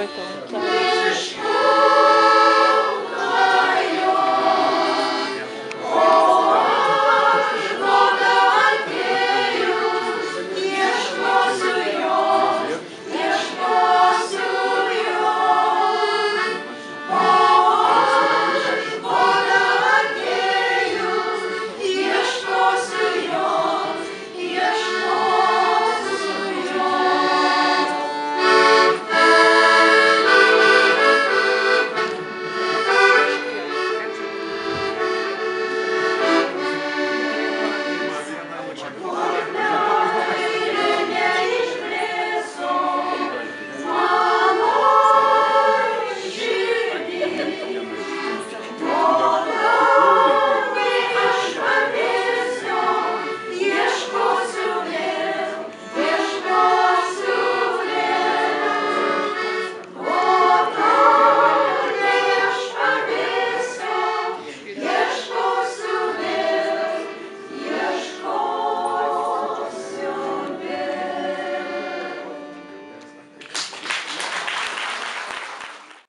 こんと思った。